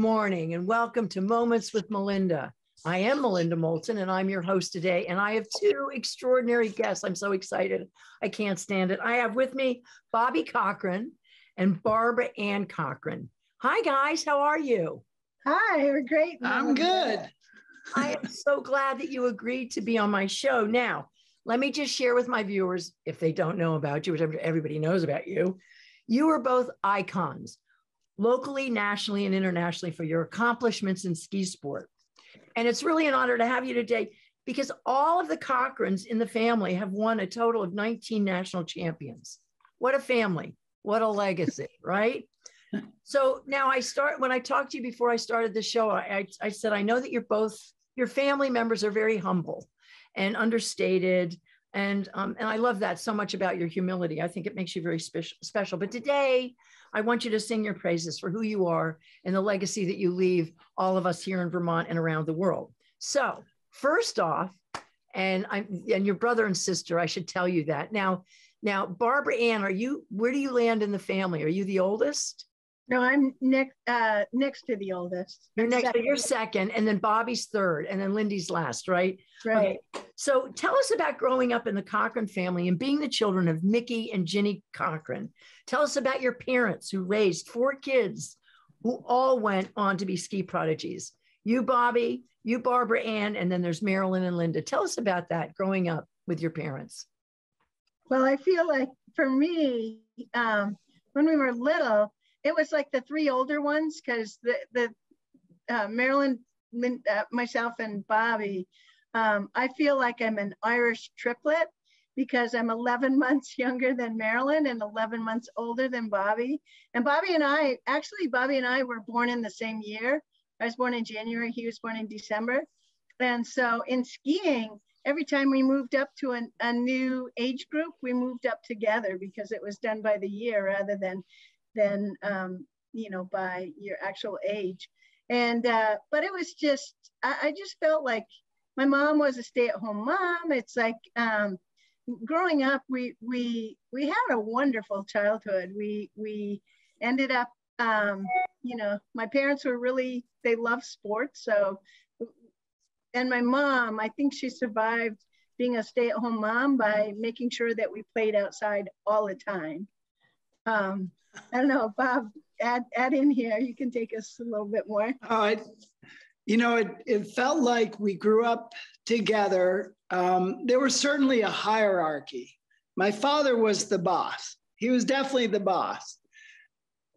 Good morning and welcome to Moments with Melinda. I am Melinda Moulton and I'm your host today. And I have two extraordinary guests. I'm so excited. I can't stand it. I have with me Bobby Cochran and Barbara Ann Cochran. Hi, guys. How are you? Hi, we're great. I'm good. I am so glad that you agreed to be on my show. Now, let me just share with my viewers, if they don't know about you, which everybody knows about you, you are both icons locally, nationally, and internationally for your accomplishments in ski sport. And it's really an honor to have you today because all of the Cochrans in the family have won a total of 19 national champions. What a family. What a legacy, right? So now I start when I talked to you before I started the show, I, I, I said, I know that you're both, your family members are very humble and understated. And, um, and I love that so much about your humility. I think it makes you very special. special. But today, I want you to sing your praises for who you are and the legacy that you leave all of us here in Vermont and around the world. So, first off, and I'm and your brother and sister, I should tell you that. Now, now Barbara Ann, are you where do you land in the family? Are you the oldest? No, I'm next uh, next to the oldest. You're next. Second. You're second, and then Bobby's third, and then Lindy's last, right? Right. Okay. So tell us about growing up in the Cochran family and being the children of Mickey and Ginny Cochran. Tell us about your parents who raised four kids who all went on to be ski prodigies. You, Bobby, you, Barbara Ann, and then there's Marilyn and Linda. Tell us about that growing up with your parents. Well, I feel like for me, um, when we were little, it was like the three older ones because the the uh, Marilyn, uh, myself, and Bobby. Um, I feel like I'm an Irish triplet because I'm 11 months younger than Marilyn and 11 months older than Bobby. And Bobby and I, actually, Bobby and I were born in the same year. I was born in January, he was born in December. And so in skiing, every time we moved up to an, a new age group, we moved up together because it was done by the year rather than than um, you know by your actual age. And uh, but it was just I, I, just felt like my mom was a stay-at-home mom. It's like um, growing up, we we we had a wonderful childhood. We we ended up um, you know my parents were really they love sports so and my mom i think she survived being a stay-at-home mom by making sure that we played outside all the time um, I don't know, Bob, add, add in here. You can take us a little bit more. Oh, Uh, you know, it, it felt like we grew up together. Um, there was certainly a hierarchy. My father was the boss. He was definitely the boss,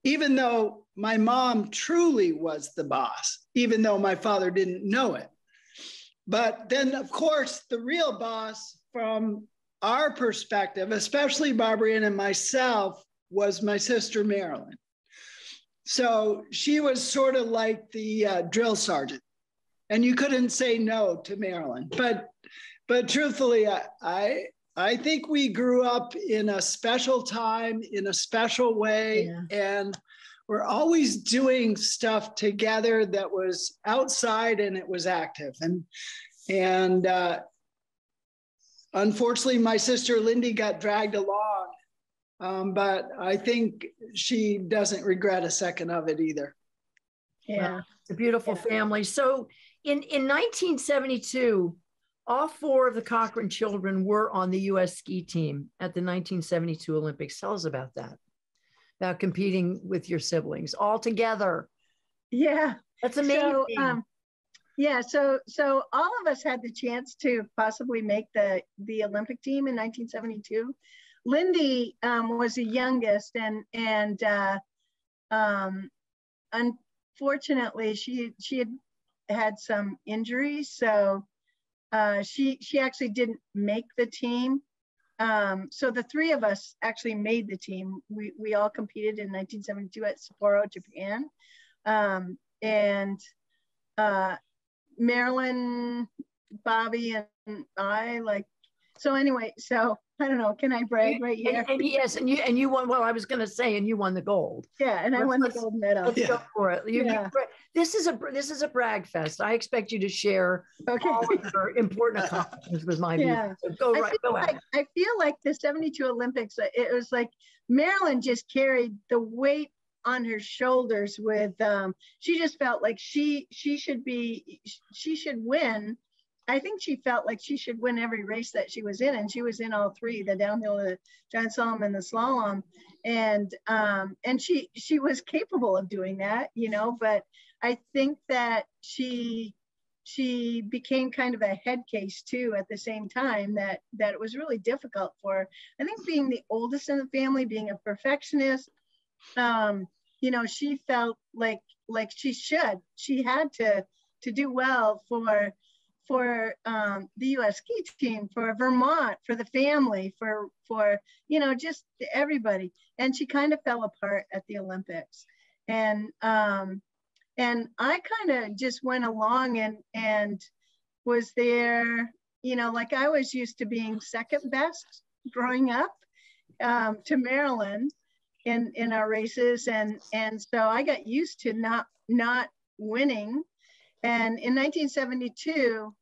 even though my mom truly was the boss, even though my father didn't know it. But then, of course, the real boss from our perspective, especially Barbara and myself, was my sister Marilyn. So she was sort of like the uh, drill sergeant, and you couldn't say no to Marilyn. But, but truthfully, I, I, I think we grew up in a special time, in a special way, yeah. and we're always doing stuff together that was outside and it was active. And and uh, unfortunately, my sister Lindy got dragged along um, but I think she doesn't regret a second of it either. Yeah, well, it's a beautiful yeah. family. So in, in 1972, all four of the Cochran children were on the U.S. ski team at the 1972 Olympics. Tell us about that, about competing with your siblings all together. Yeah, that's amazing. So, um, yeah, so so all of us had the chance to possibly make the the Olympic team in 1972. Lindy um, was the youngest, and and uh, um, unfortunately, she she had had some injuries, so uh, she she actually didn't make the team. Um, so the three of us actually made the team. We we all competed in 1972 at Sapporo, Japan, um, and uh, Marilyn, Bobby, and I like. So anyway, so I don't know. Can I brag right here? And, and yes, and you and you won. Well, I was going to say, and you won the gold. Yeah, and I won the gold medal. Let's yeah. go for it. You, yeah. you, this is a this is a brag fest. I expect you to share okay. all of your important accomplishments with my yeah. So go right. Go like, I feel like the '72 Olympics. Uh, it was like Marilyn just carried the weight on her shoulders with um, she just felt like she she should be she should win i think she felt like she should win every race that she was in and she was in all three the downhill the giant slalom and the slalom and um, and she she was capable of doing that you know but i think that she she became kind of a head case too at the same time that that it was really difficult for her. i think being the oldest in the family being a perfectionist um you know she felt like like she should she had to to do well for for um, the U.S. ski team, for Vermont, for the family, for for you know just everybody. And she kind of fell apart at the Olympics, and um, and I kind of just went along and and was there, you know, like I was used to being second best growing up um, to Marilyn in in our races, and and so I got used to not not winning. And in 1972,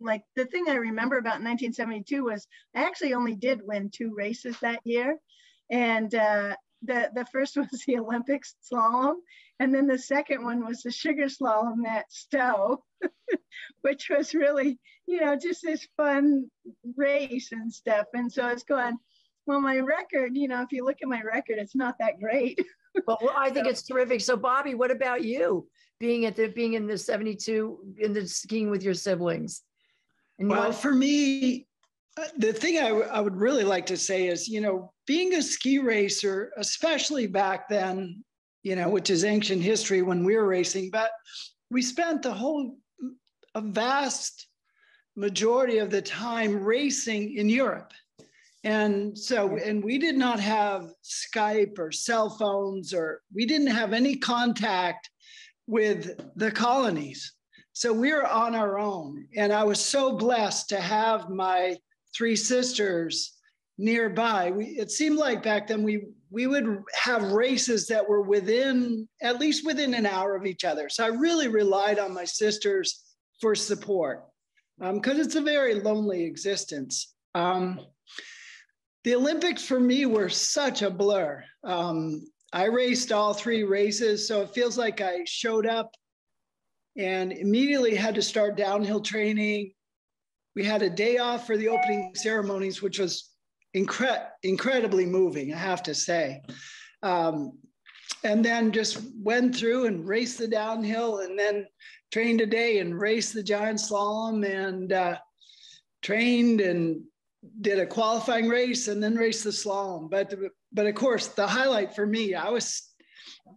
like the thing I remember about 1972 was I actually only did win two races that year, and uh, the the first was the Olympic slalom, and then the second one was the sugar slalom at Stowe, which was really, you know, just this fun race and stuff. And so I was going, well, my record, you know, if you look at my record, it's not that great. well, I think so, it's terrific. So, Bobby, what about you? Being at the being in the 72 in the skiing with your siblings. And well, for me, uh, the thing I, w- I would really like to say is, you know, being a ski racer, especially back then, you know, which is ancient history when we were racing, but we spent the whole, a vast majority of the time racing in Europe. And so, and we did not have Skype or cell phones, or we didn't have any contact with the colonies. So we were on our own. And I was so blessed to have my three sisters nearby. We, it seemed like back then we we would have races that were within at least within an hour of each other. So I really relied on my sisters for support because um, it's a very lonely existence. Um, the Olympics for me were such a blur. Um, I raced all three races, so it feels like I showed up and immediately had to start downhill training. We had a day off for the opening ceremonies, which was incre- incredibly moving, I have to say. Um, and then just went through and raced the downhill and then trained a day and raced the giant slalom and uh, trained and did a qualifying race and then raced the slalom. But, but of course, the highlight for me, I was,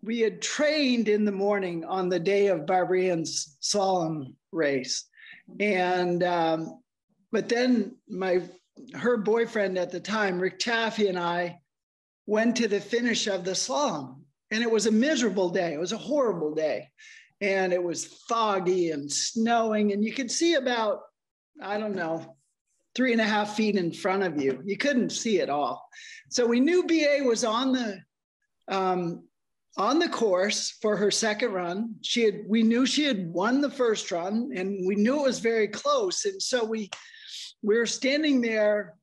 we had trained in the morning on the day of Barbara Ann's slalom race. And, um, but then my her boyfriend at the time, Rick Chaffee, and I went to the finish of the slalom. And it was a miserable day. It was a horrible day. And it was foggy and snowing. And you could see about, I don't know, three and a half feet in front of you. You couldn't see it all. So we knew BA was on the um, on the course for her second run. She had we knew she had won the first run and we knew it was very close. And so we we were standing there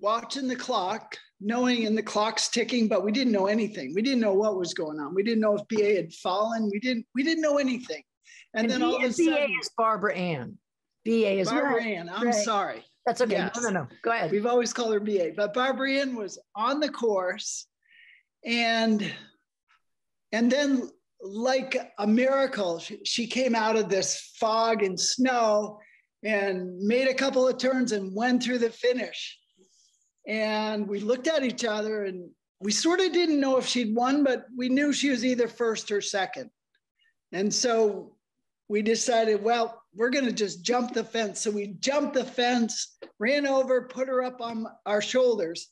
watching the clock, knowing and the clock's ticking, but we didn't know anything. We didn't know what was going on. We didn't know if BA had fallen. We didn't. We didn't know anything. And, and then B, all of a sudden, BA is Barbara Ann. BA is Barbara right. Ann. I'm right. sorry. That's okay. Yes. No, no, no. Go ahead. We've always called her BA, but Barbara Ann was on the course, and and then like a miracle, she, she came out of this fog and snow and made a couple of turns and went through the finish. And we looked at each other and we sort of didn't know if she'd won, but we knew she was either first or second. And so we decided, well, we're going to just jump the fence. So we jumped the fence, ran over, put her up on our shoulders.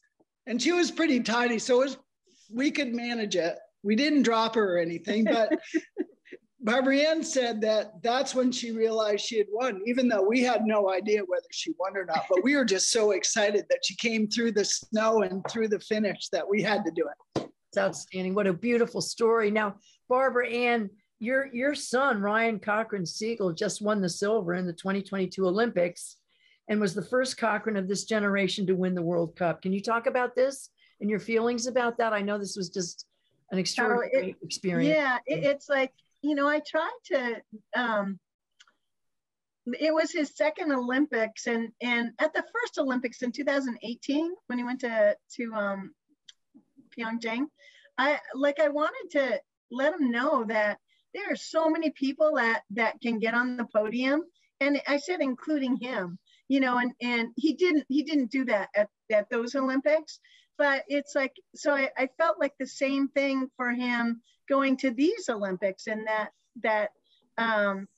And she was pretty tiny. So was, we could manage it. We didn't drop her or anything, but Barbara Ann said that that's when she realized she had won, even though we had no idea whether she won or not. But we were just so excited that she came through the snow and through the finish that we had to do it. It's outstanding. What a beautiful story. Now, Barbara Ann, your your son Ryan Cochran Siegle just won the silver in the 2022 Olympics and was the first Cochran of this generation to win the World Cup. Can you talk about this and your feelings about that? I know this was just an extraordinary it, experience. Yeah, it, it's like you know, I tried to. Um, it was his second Olympics, and and at the first Olympics in 2018, when he went to to um, Pyeongchang, I like I wanted to let him know that there are so many people that that can get on the podium, and I said including him, you know, and and he didn't he didn't do that at at those Olympics, but it's like so I, I felt like the same thing for him going to these Olympics, and that that um,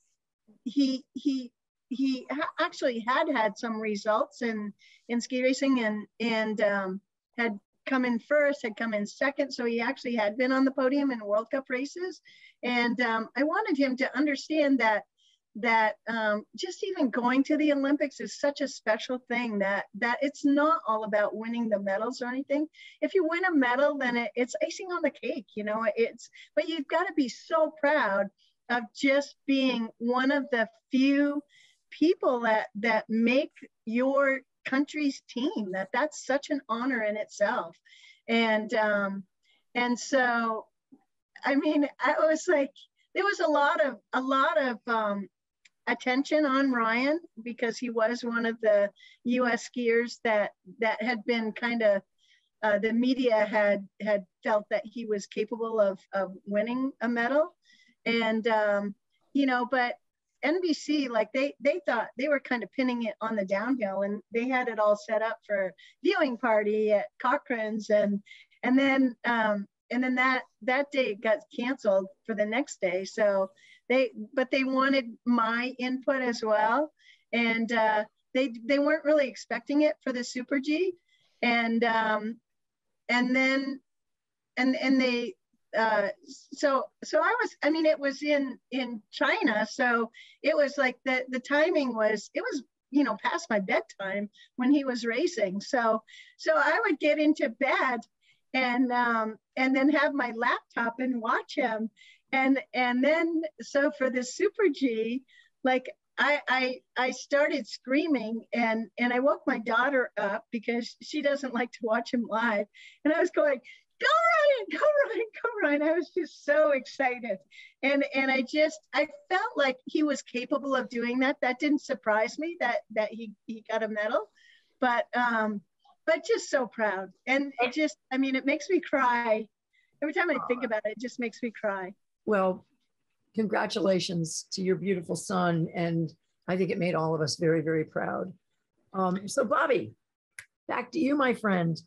he he he actually had had some results in in ski racing and and um, had come in first, had come in second. So he actually had been on the podium in World Cup races. And um, I wanted him to understand that that um, just even going to the Olympics is such a special thing that that it's not all about winning the medals or anything. If you win a medal, then it, it's icing on the cake, you know. It's but you've got to be so proud of just being one of the few people that that make your country's team that that's such an honor in itself. And um and so i mean i was like there was a lot of a lot of um attention on ryan because he was one of the us skiers that that had been kind of uh, the media had had felt that he was capable of of winning a medal. And um you know but NBC, like they they thought they were kind of pinning it on the downhill, and they had it all set up for viewing party at Cochran's, and and then um, and then that that day got canceled for the next day. So they but they wanted my input as well, and uh, they they weren't really expecting it for the Super G, and um, and then and and they uh, so so I was I mean it was in in China so it was like the the timing was it was you know past my bedtime when he was racing. So so I would get into bed and um, and then have my laptop and watch him. And and then so for the super G like I, I I started screaming and and I woke my daughter up because she doesn't like to watch him live. And I was going go Ryan, go Ryan, go Ryan. I was just so excited. And and I just I felt like he was capable of doing that. That didn't surprise me that that he he got a medal. But um but just so proud. And it just I mean it makes me cry. Every time I think about it, it just makes me cry. Well, congratulations to your beautiful son. And I think it made all of us very, very proud. Um, so, Bobby, back to you, my friend.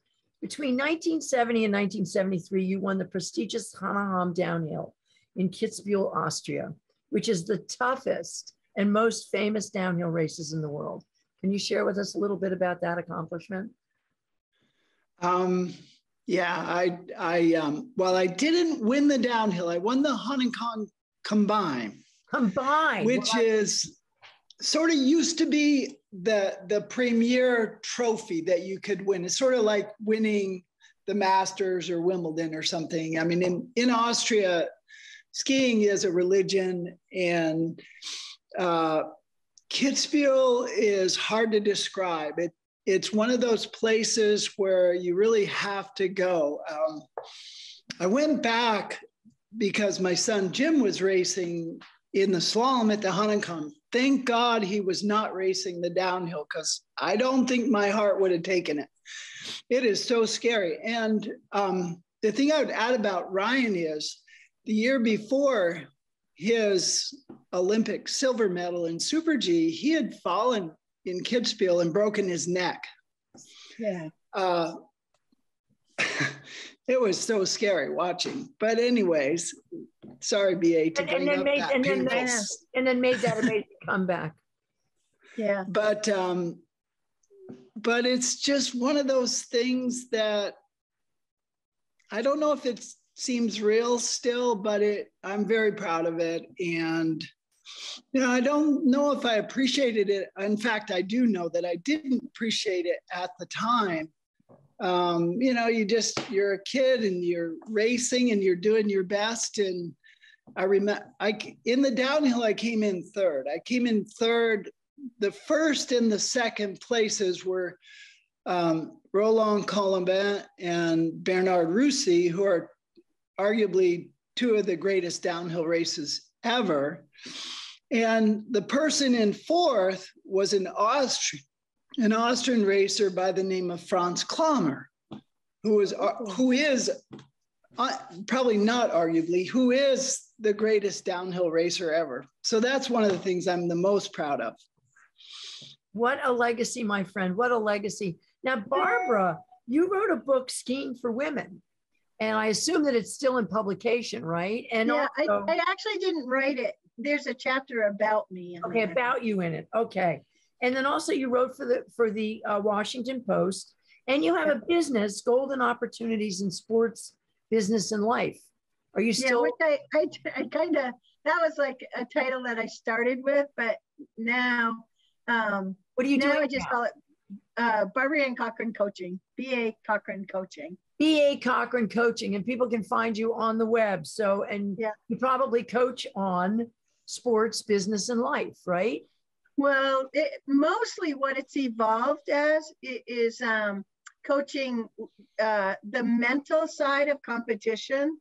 Between 1970 and 1973, you won the prestigious Hahnenkamm Downhill in Kitzbühel, Austria, which is the toughest and most famous downhill races in the world. Can you share with us a little bit about that accomplishment? Um, yeah, I, I, um, well, I didn't win the downhill. I won the Hahnenkamm combine, combine, which well, is sort of used to be the the premier trophy that you could win. It's sort of like winning the Masters or Wimbledon or something. I mean, in in Austria, skiing is a religion, and uh, Kitzbühel is hard to describe. It it's one of those places where you really have to go. Um, I went back because my son Jim was racing in the slalom at the Hahnenkamm thank God he was not racing the downhill because I don't think my heart would have taken it. It is so scary. And um, the thing I would add about Ryan is the year before his Olympic silver medal in Super G, he had fallen in Kitzbühel and broken his neck. Yeah. Uh, it was so scary watching. But anyways, sorry, BA, to and, bring and then up made, that and then, and then made that amazing comeback. Yeah. But um, but it's just one of those things that I don't know if it seems real still, but it I'm very proud of it. And you know, I don't know if I appreciated it. In fact, I do know that I didn't appreciate it at the time um, you know, you just you're a kid and you're racing and you're doing your best. And I remember, I in the downhill, I came in third. I came in third. The first and the second places were um, Roland Colombin and Bernhard Russi, who are arguably two of the greatest downhill races ever. And the person in fourth was an Austrian, an Austrian racer by the name of Franz Klammer, who is who is uh, probably not arguably who is the greatest downhill racer ever. So that's one of the things I'm the most proud of. What a legacy, my friend. What a legacy. Now, Barbara, you wrote a book, Skiing for Women. And I assume that it's still in publication, right? And yeah, also, I, I, actually didn't write it. There's a chapter about me. okay, there. about you in it. Okay. And then also you wrote for the for the uh, Washington Post, and you have a business, Golden Opportunities in Sports, Business, and Life. Are you still? Yeah, which I, I, I kind of that was like a title that I started with, but now, um, what do you do? Now I just now? call it uh, Barbara Ann Cochran Coaching, BA Cochran Coaching. BA Cochran Coaching, and people can find you on the web. So, and yeah. you probably coach on sports, business, and life, right? Well, it, mostly what it's evolved as is um, coaching uh, the mental side of competition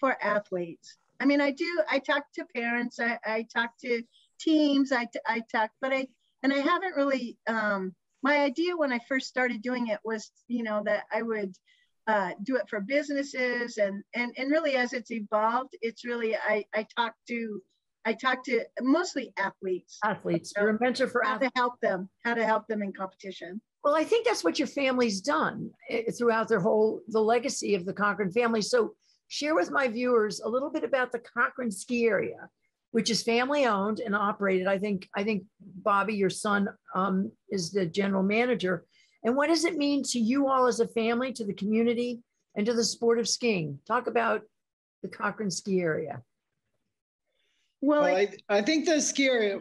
for athletes. I mean, I do, I talk to parents, I, I talk to teams, I, I talk, but I, and I haven't really, um, my idea when I first started doing it was, you know, that I would uh, do it for businesses and, and, and really as it's evolved, it's really, I, I talk to, I talk to mostly athletes. Athletes, you're a mentor for how athletes. to help them, how to help them in competition. Well, I think that's what your family's done eh, throughout their whole, the legacy of the Cochran family. So share with my viewers a little bit about the Cochran ski area, which is family owned and operated. I think I think Bobby, your son, um, is the general manager. And what does it mean to you all as a family, to the community, and to the sport of skiing? Talk about the Cochran ski area. Well, well I, I think the scary,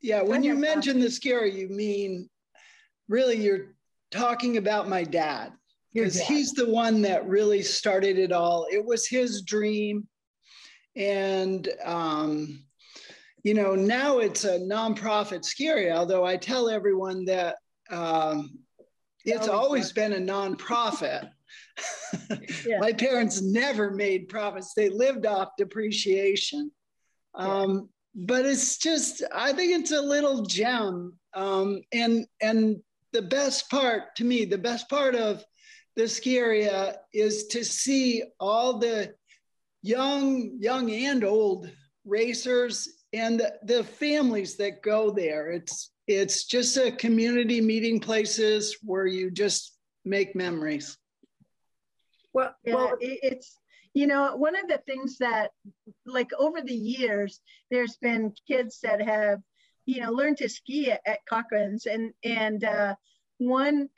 yeah, when you mention the scary, you mean really you're talking about my dad because he's the one that really started it all. It was his dream. And, um, you know, now it's a nonprofit scary, although I tell everyone that um, it's always been a nonprofit. yeah. My parents never made profits, they lived off depreciation. Um, yeah. But it's just, I think it's a little gem. Um, and, and the best part to me, the best part of the ski area is to see all the young, young and old racers and the, the families that go there. It's it's just a community meeting places where you just make memories. Well, yeah, well, it's you know one of the things that like over the years there's been kids that have you know learned to ski at, at Cochran's and and uh, one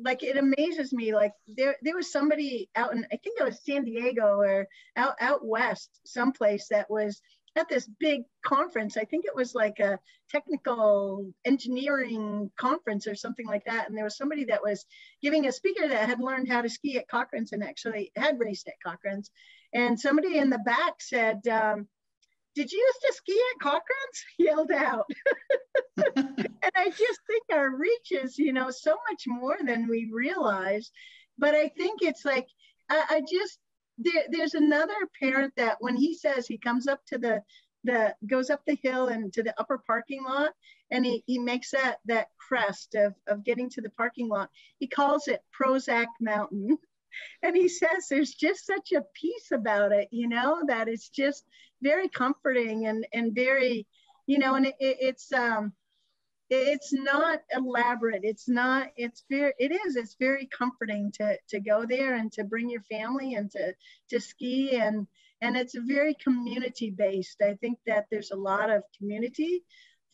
like it amazes me like there there was somebody out in i think it was san diego or out out west someplace that was at this big conference i think it was like a technical engineering conference or something like that and there was somebody that was giving a speaker that had learned how to ski at cochran's and actually had raced at cochran's and somebody in the back said um, did you used to ski at Cochran's? Yelled out. and I just think our reach is, you know, so much more than we realize. But I think it's like, I, I just, there, there's another parent that when he says he comes up to the, the goes up the hill and to the upper parking lot and he, he makes that that crest of, of getting to the parking lot he calls it prozac mountain. And he says there's just such a peace about it you know that it's just very comforting and and very you know and it, it's um it's not elaborate it's not it's very it is it's very comforting to to go there and to bring your family and to to ski and and it's very community based i think that there's a lot of community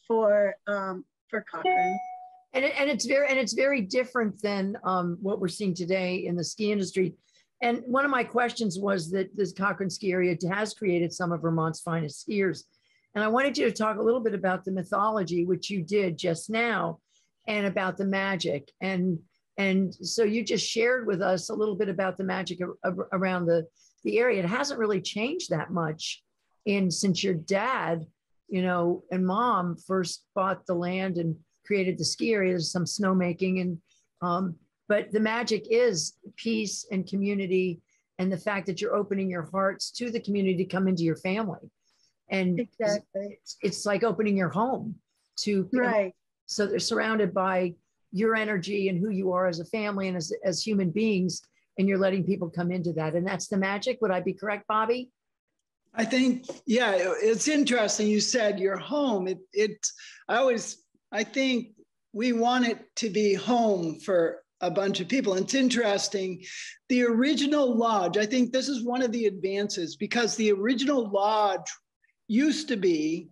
for um for cochran and, it, and it's very and it's very different than um, what we're seeing today in the ski industry. And one of my questions was that this cochran ski area has created some of Vermont's finest skiers. And I wanted you to talk a little bit about the mythology, which you did just now, and about the magic. And and so you just shared with us a little bit about the magic around the the area. It hasn't really changed that much in since your dad, you know, and mom first bought the land and created the ski area. There's some snowmaking and um, but the magic is peace and community and the fact that you're opening your hearts to the community to come into your family. And Exactly. it's, it's like opening your home to Right. so they're surrounded by your energy and who you are as a family and as, as human beings and you're letting people come into that and that's the magic would i be correct bobby I think, yeah, it's interesting. You said your home. It, it, I always, I think we want it to be home for a bunch of people. And it's interesting. The original lodge, I think this is one of the advances because the original lodge used to be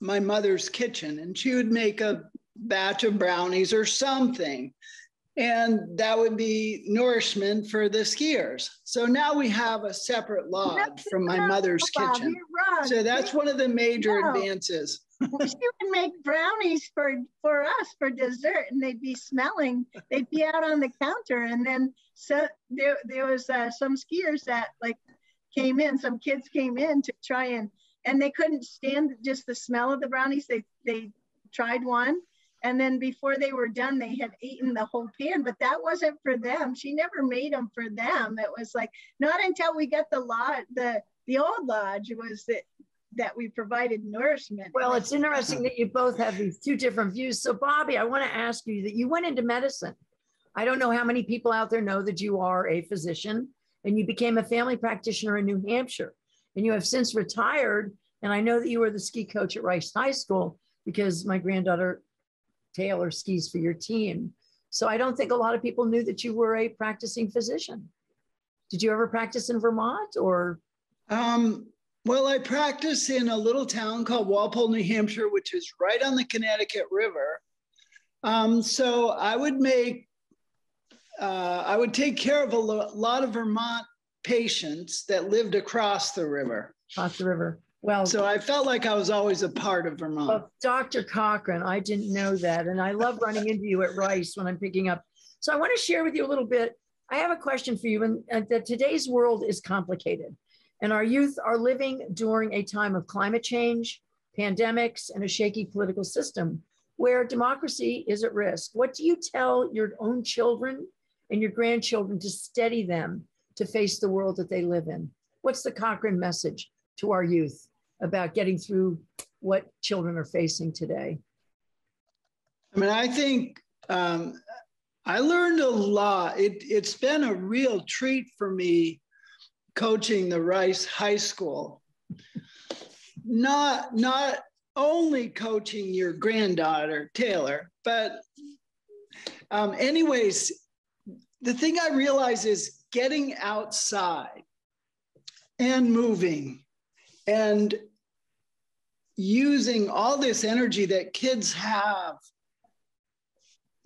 my mother's kitchen, and she would make a batch of brownies or something and that would be nourishment for the skiers. So now we have a separate lodge from my mother's kitchen. So that's one of the major No. advances. she would make brownies for for us for dessert and they'd be smelling they'd be out on the counter and then so there there was uh, some skiers that like came in some kids came in to try and and they couldn't stand just the smell of the brownies. They they tried one and then before they were done they had eaten the whole pan but that wasn't for them. She never made them for them. It was like not until we got the lodge the the old lodge was that that we provided nourishment. Well it's interesting that you both have these two different views. So bobby i want to ask you that you went into medicine. I don't know how many people out there know that you are a physician and you became a family practitioner in new hampshire and you have since retired and i know that you were the ski coach at rice high school because my granddaughter taylor skis for your team. So i don't think a lot of people knew that you were a practicing physician. Did you ever practice in vermont or? Um, well, I practice in a little town called Walpole, New Hampshire, which is right on the Connecticut River. Um, so I would make, uh, I would take care of a lo- lot of Vermont patients that lived across the river. across the river well So I felt like I was always a part of Vermont. Well, Dr. Cochran, I didn't know that. And I love running into you at Rice when I'm picking up. So I want to share with you a little bit. I have a question for you. And uh, that today's world is complicated. And our youth are living during a time of climate change, pandemics, and a shaky political system where democracy is at risk. What do you tell your own children and your grandchildren to steady them to face the world that they live in? What's the Cochran message to our youth about getting through what children are facing today? I mean, I think um, I learned a lot. It, it's been a real treat for me coaching the Rice High School. Not, not only coaching your granddaughter, Taylor, but um, anyways, the thing I realize is getting outside and moving and using all this energy that kids have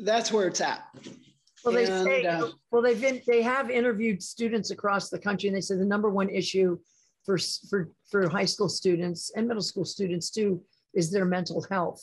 that's where it's at Well, they And, say, uh, well, they've been, they have interviewed students across the country, and they said the number one issue for for for high school students and middle school students too is their mental health.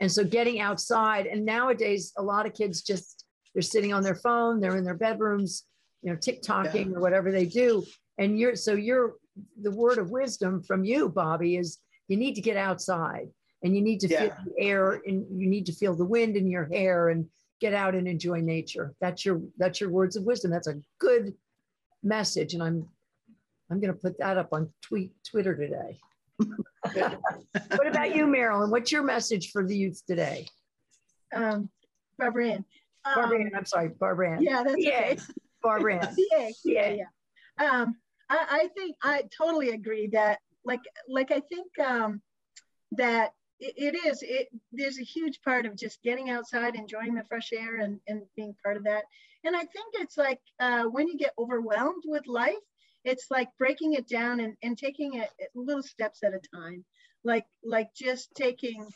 And so getting outside, and nowadays a lot of kids just they're sitting on their phone, they're in their bedrooms, you know, TikToking or whatever they do. And you're so you're the word of wisdom from you, Bobby, is you need to get outside and you need to feel the air and you need to feel the wind in your hair and get out and enjoy nature. That's your that's your words of wisdom. That's a good message, and I'm I'm going to put that up on tweet Twitter today. what about you, Marilyn? What's your message for the youth today? um, Barbara Ann. Um, Barbara Ann, I'm sorry, Barbara Ann. Yeah, that's Yeah, okay. Barbara Ann. yeah, yeah, Yeah. Um, I, I think I totally agree that, like, like I think um, that it, it is. It there's a huge part of just getting outside, enjoying the fresh air, and and being part of that. And I think it's like uh, when you get overwhelmed with life, it's like breaking it down and, and taking it little steps at a time. Like like just taking,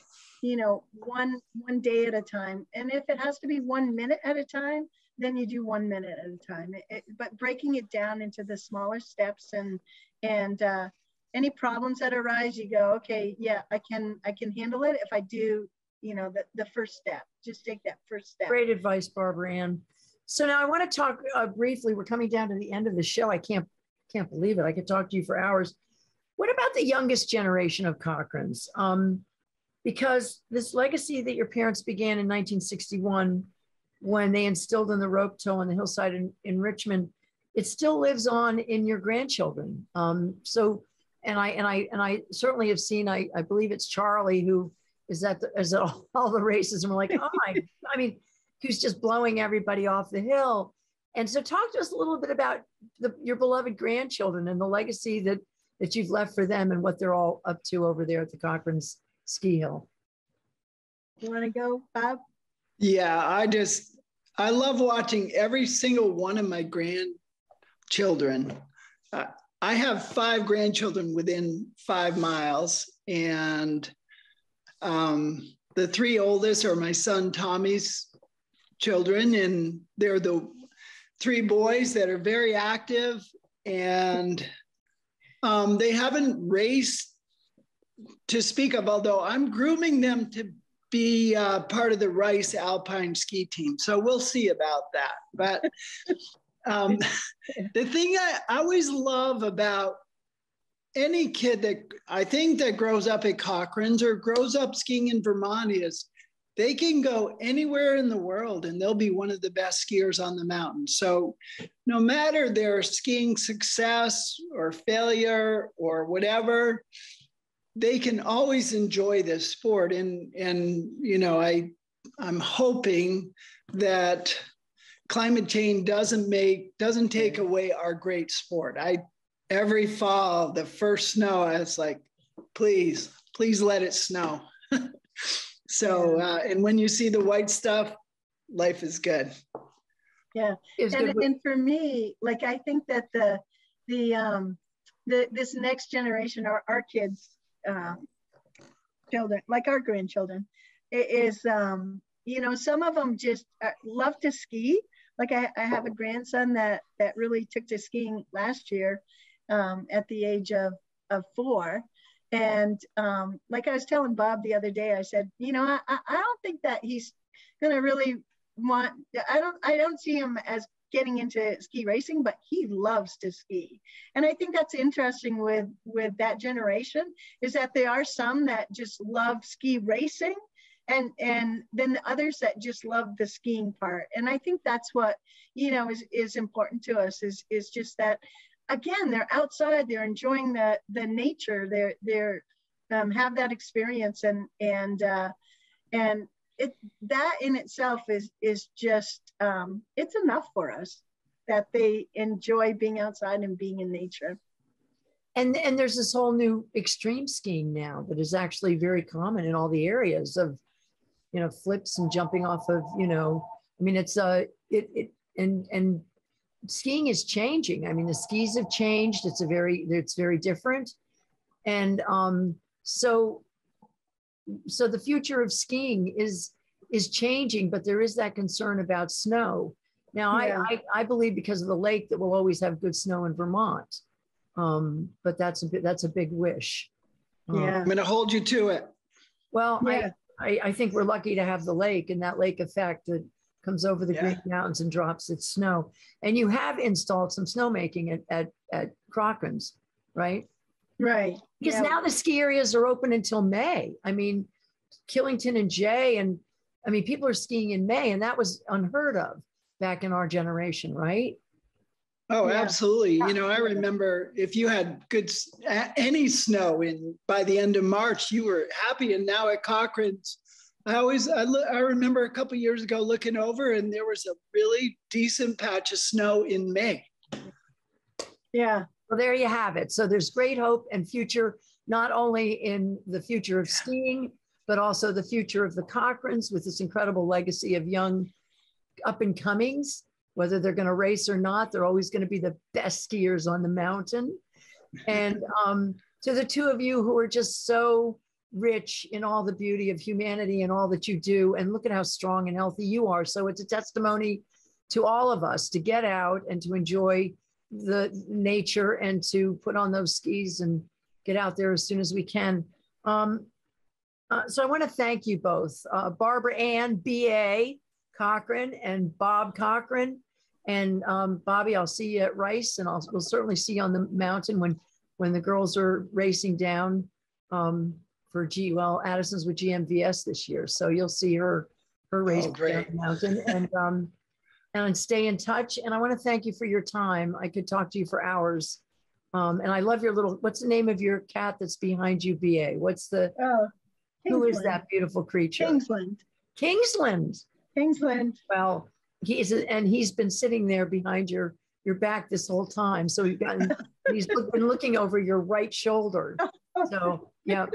you know, one one day at a time. And if it has to be one minute at a time, then you do one minute at a time. It, it- but breaking it down into the smaller steps and and uh, any problems that arise, you go, okay, yeah, I can I can handle it if I do, you know, the, the first step. Just take that first step. Great advice, Barbara Ann. So now I want to talk uh, briefly. We're coming down to the end of the show. I can't can't believe it. I could talk to you for hours. What about the youngest generation of Cochrans? Um, because this legacy that your parents began in 1961, when they instilled in the rope tow on the hillside in, in Richmond, it still lives on in your grandchildren. Um, so, and I and I and I certainly have seen. I I believe it's Charlie who is at the, is at all, all the races, and we're like, oh my, I mean, who's just blowing everybody off the hill. And so, talk to us a little bit about the, your beloved grandchildren and the legacy that that you've left for them and what they're all up to over there at the Cochran's Ski Hill. You want to go, Bob? Yeah, I just I love watching every single one of my grandchildren. Uh, I have five grandchildren within five miles, and um, the three oldest are my son Tommy's children, and they're the three boys that are very active, and um, they haven't raced to speak of, although I'm grooming them to be uh, part of the Rice Alpine ski team. So we'll see about that. But um, the thing I, always love about any kid that I think that grows up at Cochran's or grows up skiing in Vermont is they can go anywhere in the world and they'll be one of the best skiers on the mountain. So no matter their skiing success or failure or whatever, they can always enjoy this sport. And and you know i i'm hoping that climate change doesn't make doesn't take away our great sport. I every fall the first snow i was like please please let it snow. So uh, and when you see the white stuff life is good. Yeah. And, and for me like i think that the the um the this next generation our, our kids uh, children, like our grandchildren, is um, you know some of them just uh, love to ski. Like I, I, have a grandson that that really took to skiing last year um, at the age of of four. And um, like I was telling Bob the other day, I said, you know, I, I don't think that he's going to really want. I don't I don't see him as getting into ski racing, but he loves to ski. And I think that's interesting with, with that generation is that there are some that just love ski racing and, and then the others that just love the skiing part. And I think that's what, you know, is, is important to us is, is just that, again, they're outside, they're enjoying the, the nature, they're, they're, um, have that experience and, and, uh, and it that in itself is is just um, it's enough for us that they enjoy being outside and being in nature. And and there's this whole new extreme skiing now that is actually very common in all the areas of, you know, flips and jumping off of, you know, I mean it's uh it it and and skiing is changing. I mean the skis have changed. It's a very it's very different, and um so so the future of skiing is is changing, but there is that concern about snow. Now, yeah. I, I, I believe because of the lake that we'll always have good snow in Vermont, um, but that's a bit, that's a big wish. Um, yeah, I'm going to hold you to it. Well, yeah. I, I, I think we're lucky to have the lake and that lake effect that comes over the yeah. Green Mountains and drops its snow. And you have installed some snowmaking at at, at Cochran's, right? Right. Because yeah. now the ski areas are open until May. I mean, Killington and Jay, and I mean, people are skiing in May, and that was unheard of back in our generation, right? Oh, yeah. absolutely. You know, I remember if you had good any snow in by the end of March, you were happy. And now at Cochran's, I always I, I remember a couple years ago looking over, and there was a really decent patch of snow in May. Yeah, well, there you have it. So there's great hope and future, not only in the future of skiing, but also the future of the Cochrans with this incredible legacy of young up and comings. Whether they're going to race or not, they're always going to be the best skiers on the mountain. And um, to the two of you who are just so rich in all the beauty of humanity and all that you do, and look at how strong and healthy you are. So it's a testimony to all of us to get out and to enjoy the nature and to put on those skis and get out there as soon as we can. Um, uh, so I want to thank you both, uh, Barbara Ann B.A. Cochran and Bob Cochran. And um, Bobby, I'll see you at Rice, and I'll we'll certainly see you on the mountain when when the girls are racing down um, for G. Well, Addison's with GMVS this year, so you'll see her her race oh, down the mountain. And um, and stay in touch. And I want to thank you for your time. I could talk to you for hours. Um, and I love your little, what's the name of your cat that's behind you, BA? What's the, Oh, who is that beautiful creature? Kingsland. Kingsland. Kingsland. Well, he's, and he's been sitting there behind your, your back this whole time. So you've gotten, he's been looking over your right shoulder. So, yeah.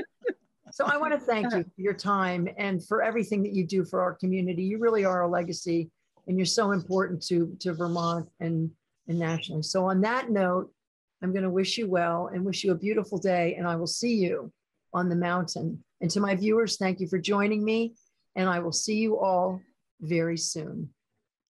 So I want to thank you for your time and for everything that you do for our community. You really are a legacy and you're so important to, to Vermont and, and nationally. So on that note, I'm going to wish you well and wish you a beautiful day and I will see you on the mountain. And to my viewers, thank you for joining me and I will see you all very soon.